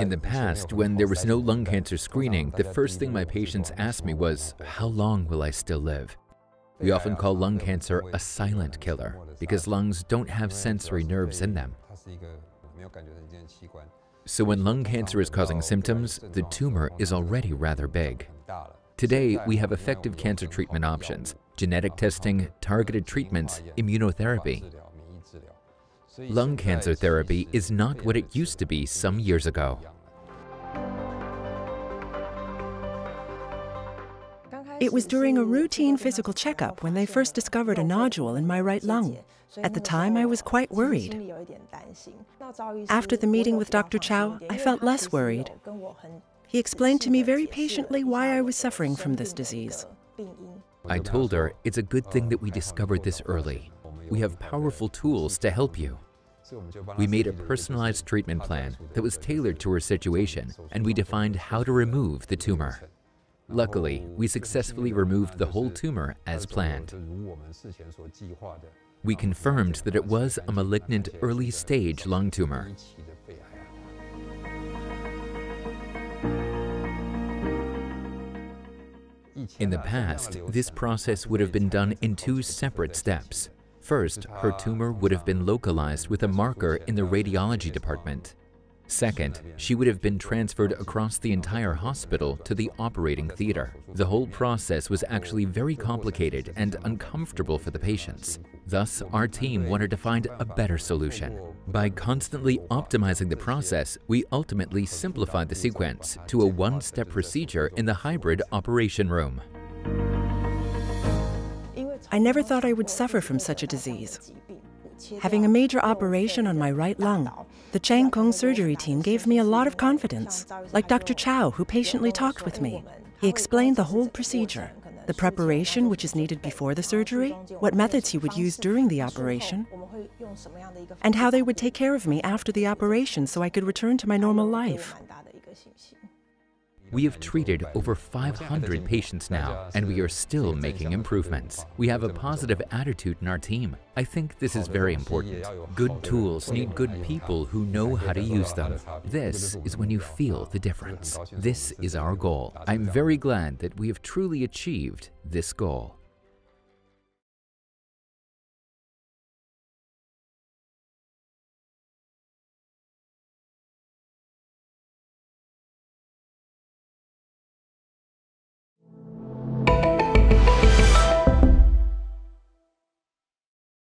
In the past, when there was no lung cancer screening, the first thing my patients asked me was, How long will I still live? We often call lung cancer a silent killer because lungs don't have sensory nerves in them. So when lung cancer is causing symptoms, the tumor is already rather big. Today, we have effective cancer treatment options, genetic testing, targeted treatments, immunotherapy. Lung cancer therapy is not what it used to be some years ago. It was during a routine physical checkup when they first discovered a nodule in my right lung. At the time, I was quite worried. After the meeting with Dr. Chao, I felt less worried. He explained to me very patiently why I was suffering from this disease. I told her it's a good thing that we discovered this early. We have powerful tools to help you. We made a personalized treatment plan that was tailored to her situation, and we defined how to remove the tumor. Luckily, we successfully removed the whole tumor as planned. We confirmed that it was a malignant early-stage lung tumor. In the past, this process would have been done in two separate steps. First, her tumor would have been localized with a marker in the radiology department. Second, she would have been transferred across the entire hospital to the operating theater. The whole process was actually very complicated and uncomfortable for the patients. Thus, our team wanted to find a better solution. By constantly optimizing the process, we ultimately simplified the sequence to a one-step procedure in the hybrid operation room. I never thought I would suffer from such a disease. Having a major operation on my right lung, the Chang Gung surgery team gave me a lot of confidence, like Dr. Chao, who patiently talked with me. He explained the whole procedure, the preparation which is needed before the surgery, what methods he would use during the operation, and how they would take care of me after the operation so I could return to my normal life. We have treated over 500 patients now, and we are still making improvements. We have a positive attitude in our team. I think this is very important. Good tools need good people who know how to use them. This is when you feel the difference. This is our goal. I'm very glad that we have truly achieved this goal.